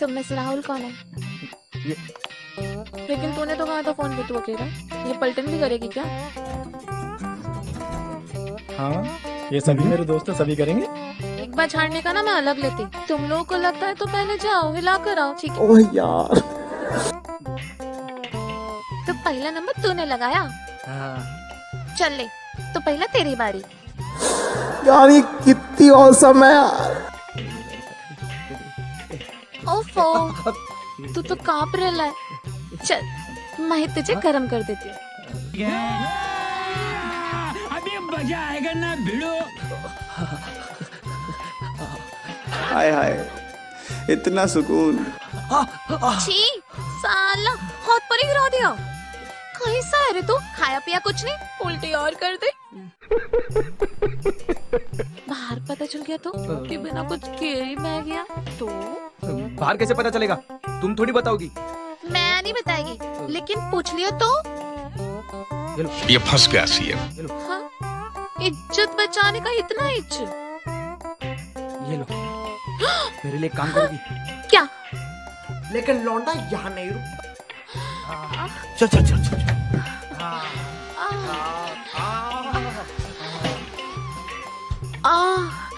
तुम में से राहुल कौन है? ये लेकिन तूने तो कहा था फ़ोन पे तू अकेला ये पलटन भी करेगी क्या? हाँ ये सभी मेरे दोस्त सभी करेंगे? एक बार छाड़ने का ना मैं अलग लेती। तुम लोगों को लगता है तो पहले जाओ हिला कर आओ ठीक है? ओह यार। तो पहला नंबर तूने लगाया? हाँ। चल ले तो पहला तेरी बारी। यार ये कितनी औसम है यार। ओफो तू तो काँप रहा है। चल मैं तुझे गरम कर देती हूँ। अभी मज़ा आएगा ना भिड़ो? हाय हाय इतना सुकून। छी साला हाथ पर ही गिरा दिया। कैसा है रे तू? खाया पिया कुछ नहीं? उल्टी और कर दे। गया तो? कि बिना कुछ किए ही मैं गया? तो? बाहर कैसे पता चलेगा? तुम थोड़ी बताओगी। मैं नहीं बताएगी लेकिन पूछ लियो तो। ये फंस गया सीएम। हाँ। इज़्ज़त बचाने का इतना इज़्ज़त ये लो। मेरे लिए काम करोगी। क्या? लेकिन लौंडा यहाँ नहीं रुक चल चल चल चल। आ आ, आ